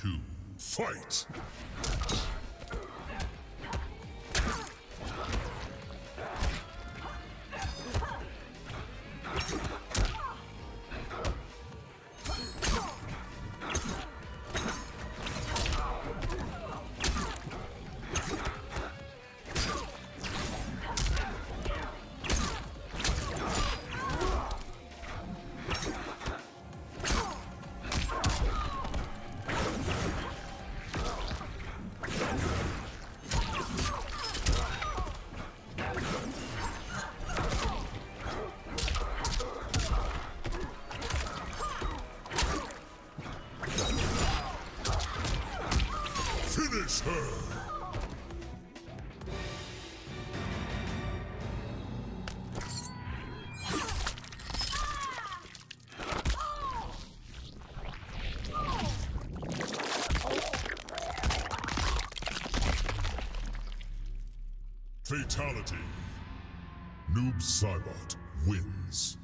two, fight! Finish her! Fatality. Noob Saibot wins.